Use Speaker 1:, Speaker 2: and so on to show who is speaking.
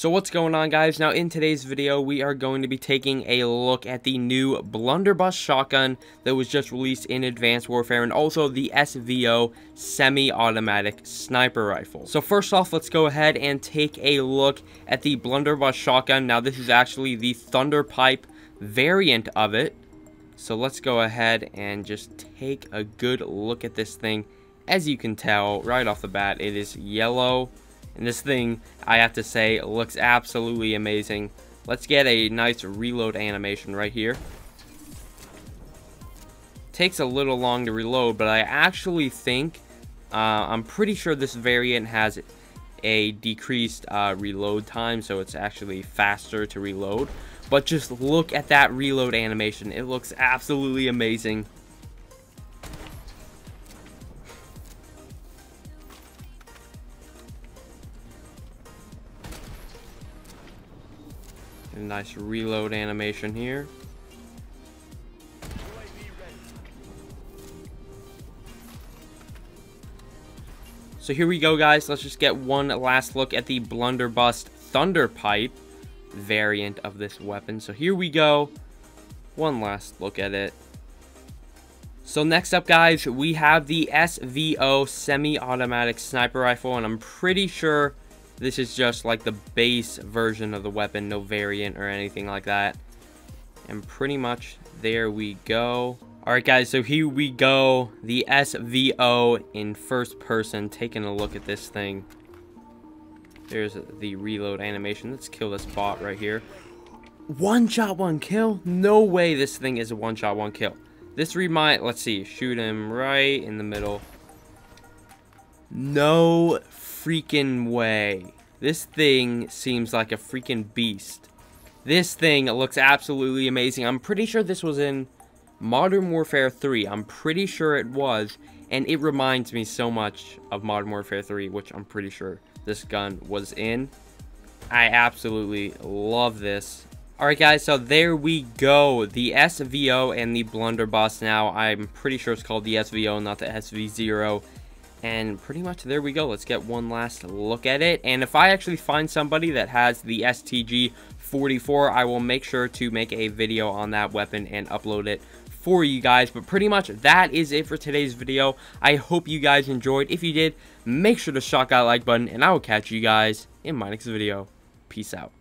Speaker 1: So what's going on guys? Now in today's video we are going to be taking a look at the new blunderbuss shotgun that was just released in Advanced Warfare and also the SVO semi-automatic sniper rifle. So first off let's go ahead and take a look at the blunderbuss shotgun. Now this is actually the Thunderpipe variant of it. So let's go ahead and just take a good look at this thing. As you can tell right off the bat it is yellow and this thing, I have to say, looks absolutely amazing. Let's get a nice reload animation right here. Takes a little long to reload, but I actually think, uh, I'm pretty sure this variant has a decreased uh, reload time, so it's actually faster to reload. But just look at that reload animation. It looks absolutely amazing. A nice reload animation here. So here we go, guys. Let's just get one last look at the Blunderbuss Thunderpipe variant of this weapon. So here we go. One last look at it. So next up, guys, we have the SVO semi-automatic sniper rifle, and I'm pretty sure this is just like the base version of the weapon, no variant or anything like that. And pretty much there we go. Alright guys, so here we go. The SVO in first person, taking a look at this thing. There's the reload animation. Let's kill this bot right here. One shot, one kill? No way this thing is a one shot, one kill. This remind, let's see, shoot him right in the middle. No freaking way. This thing seems like a freaking beast. This thing looks absolutely amazing. I'm pretty sure this was in Modern Warfare 3. I'm pretty sure it was. And it reminds me so much of Modern Warfare 3, which I'm pretty sure this gun was in. I absolutely love this. Alright guys, so there we go. The SVO and the Blunderbuss now. I'm pretty sure it's called the SVO, not the SV0. And pretty much there we go. Let's get one last look at it. And if I actually find somebody that has the STG 44, I will make sure to make a video on that weapon and upload it for you guys. But pretty much that is it for today's video. I hope you guys enjoyed. If you did, make sure to shock that like button. And I will catch you guys in my next video. Peace out.